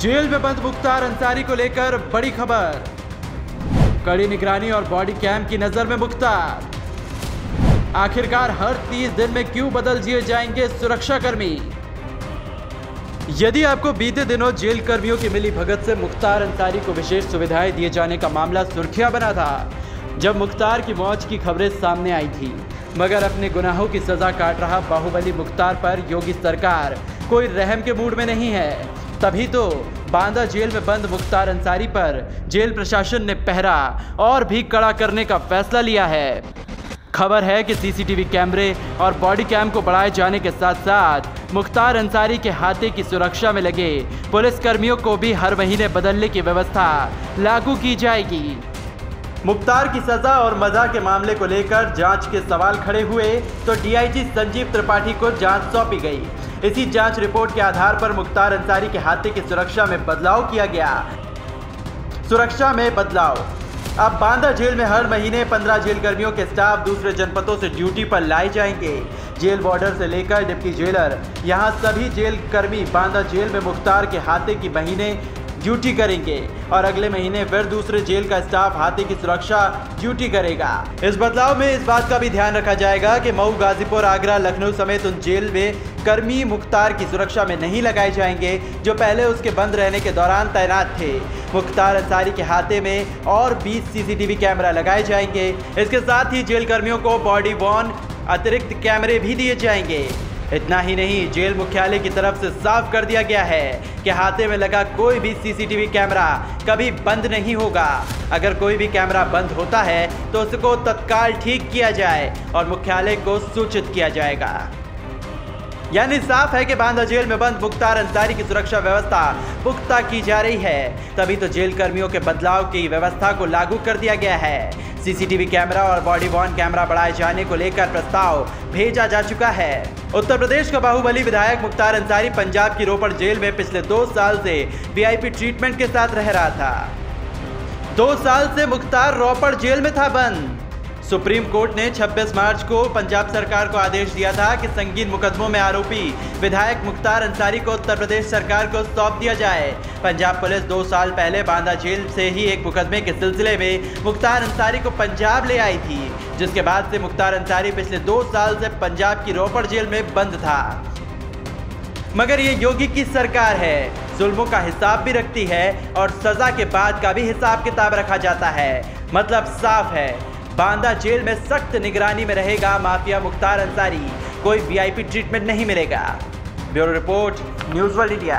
Jail में बंद मुख्तार अंसारी को लेकर बड़ी खबर। कड़ी निगरानी और बॉडी कैम की नज़र में मुख्तार। आखिरकार हर 30 दिन में क्यों बदल दिए जाएँगे सुरक्षा कर्मी यदि आपको बीते दिनों जेल कर्मियों की मिली भगत से मुख्तार अंसारी को विशेष सुविधाएँ दिए जाने का मामला सुर्खियाँ बना था, जब मुख्तार की मौज की खबरें सामने आई थी। मगर अपने गुनाहों की सजा काट रहा बाहुबली मुख्तार पर योगी सरकार कोई रहम के मूड में नहीं है। तभी तो बांदा जेल में बंद मुख्तार अंसारी पर जेल प्रशासन ने पहरा और भी कड़ा करने का फैसला लिया है। खबर है कि सीसीटीवी कैमरे और बॉडी कैम को बढ़ाए जाने के साथ साथ मुख्तार अंसारी के हाथे की सुरक्षा में लगे पुलिस कर्मियों को भी हर महीने बदलने की व्यवस्था लागू की जाएगी। मुख्तार की सजा और मज़ा के मामले को लेकर जाँच के सवाल खड़े हुए तो डीआईजी संजीव त्रिपाठी को जाँच सौंपी गई। इसी जाँच रिपोर्ट के आधार पर मुख्तार अंसारी के हाथी की सुरक्षा में बदलाव किया गया। सुरक्षा में बदलाव। अब बांदा जेल में हर महीने 15 जेल कर्मियों के स्टाफ दूसरे जनपदों से ड्यूटी पर लाए जाएँगे। जेल बॉर्डर से लेकर डिप्टी जेलर, यहाँ सभी जेल कर्मी बांदा जेल में मुख्तार के हाथे की महीने ड्यूटी करेंगे और अगले महीने फिर दूसरे जेल का स्टाफ हाथी की सुरक्षा ड्यूटी करेगा। इस बदलाव में इस बात का भी ध्यान रखा जाएगा कि मऊ, गाजीपुर, आगरा, लखनऊ समेत उन जेल में कर्मी मुख्तार की सुरक्षा में नहीं लगाए जाएँगे, जो पहले उसके बंद रहने के दौरान तैनात थे। मुख्तार अंसारी के हाथे में और 20 सीसीटीवी कैमरा लगाए जाएँगे। इसके साथ ही जेल कर्मियों को बॉडी वॉन अतिरिक्त कैमरे भी दिए जाएँगे। इतना ही नहीं, जेल मुख्यालय की तरफ़ से साफ़ कर दिया गया है कि हाथे में लगा कोई भी सीसीटीवी कैमरा कभी बंद नहीं होगा। अगर कोई भी कैमरा बंद होता है तो उसको तत्काल ठीक किया जाए और मुख्यालय को सूचित किया जाएगा। यानी साफ़ है कि बांदा जेल में बंद मुख्तार अंसारी की सुरक्षा व्यवस्था पुख्ता की जा रही है। तभी तो जेल कर्मियों के बदलाव की व्यवस्था को लागू कर दिया गया है। सीसीटीवी कैमरा और बॉडी वॉर्न कैमरा बढ़ाए जाने को लेकर प्रस्ताव भेजा जा चुका है। उत्तर प्रदेश का बाहुबली विधायक मुख्तार अंसारी पंजाब की रोपड़ जेल में पिछले दो साल से वीआईपी ट्रीटमेंट के साथ रह रहा था। दो साल से मुख्तार रोपड़ जेल में था बंद। सुप्रीम कोर्ट ने 26 मार्च को पंजाब सरकार को आदेश दिया था कि संगीन मुकदमों में आरोपी विधायक मुख्तार अंसारी को उत्तर प्रदेश सरकार को सौंप दिया जाए। पंजाब पुलिस दो साल पहले बांदा जेल से ही एक मुकदमे के सिलसिले में मुख्तार अंसारी को पंजाब ले आई थी, जिसके बाद से मुख्तार अंसारी पिछले दो साल से पंजाब की रोपड़ जेल में बंद था। मगर ये योगी की सरकार है, जुल्मों का हिसाब भी रखती है और सजा के बाद का भी हिसाब किताब रखा जाता है। मतलब साफ़ है बांदा जेल में सख्त निगरानी में रहेगा माफिया मुख्तार अंसारी। कोई वीआईपी ट्रीटमेंट नहीं मिलेगा। Bureau report, news world India.